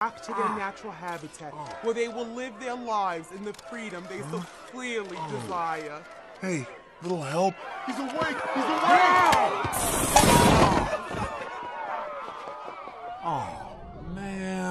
back to their ah. natural habitat, where they will live their lives in the freedom they so clearly oh. desire. Hey, little help? He's awake! He's awake! Oh, man.